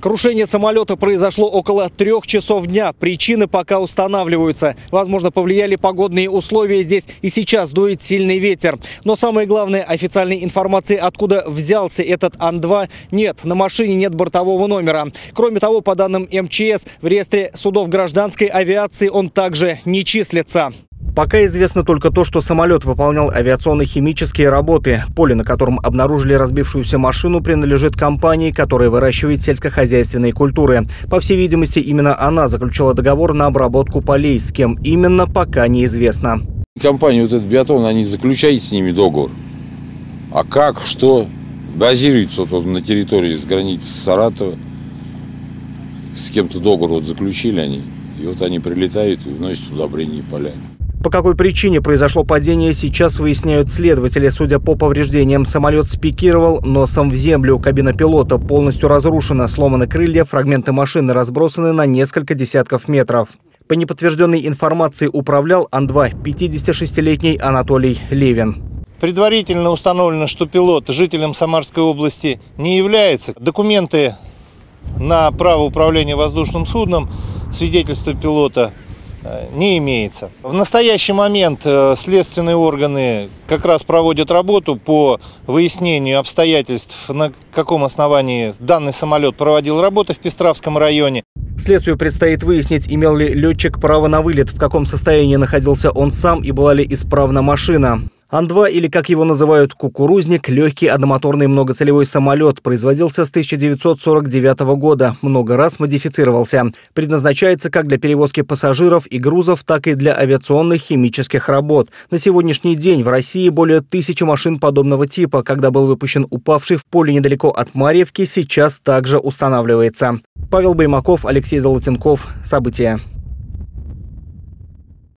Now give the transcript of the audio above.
Крушение самолета произошло около трех часов дня. Причины пока устанавливаются. Возможно, повлияли погодные условия здесь. И сейчас дует сильный ветер. Но самое главное, официальной информации, откуда взялся этот Ан-2, нет. На машине нет бортового номера. Кроме того, по данным МЧС, в реестре судов гражданской авиации он также не числится. Пока известно только то, что самолет выполнял авиационно-химические работы. Поле, на котором обнаружили разбившуюся машину, принадлежит компании, которая выращивает сельскохозяйственные культуры. По всей видимости, именно она заключила договор на обработку полей. С кем именно, пока неизвестно. Компания вот этот биатлон, они заключают с ними договор. А как, что? Базируется вот на территории с границы Саратова. С кем-то договор вот заключили они. И вот они прилетают и вносят удобрения поля. По какой причине произошло падение, сейчас выясняют следователи. Судя по повреждениям, самолет спикировал носом в землю. Кабина пилота полностью разрушена, сломаны крылья, фрагменты машины разбросаны на несколько десятков метров. По неподтвержденной информации управлял Ан-2 56-летний Анатолий Левин. Предварительно установлено, что пилот жителем Самарской области не является. Документы на право управления воздушным судном, свидетельство пилота – не имеется. В настоящий момент э, следственные органы как раз проводят работу по выяснению обстоятельств, на каком основании данный самолет проводил работу в Пестравском районе. Следствию предстоит выяснить, имел ли летчик право на вылет, в каком состоянии находился он сам и была ли исправна машина. Ан-2, или как его называют «кукурузник», легкий одномоторный многоцелевой самолет, производился с 1949 года, много раз модифицировался. Предназначается как для перевозки пассажиров и грузов, так и для авиационных химических работ. На сегодняшний день в России более тысячи машин подобного типа. Когда был выпущен упавший в поле недалеко от Марьевки, сейчас также устанавливается. Павел Баймаков, Алексей Золотенков. События.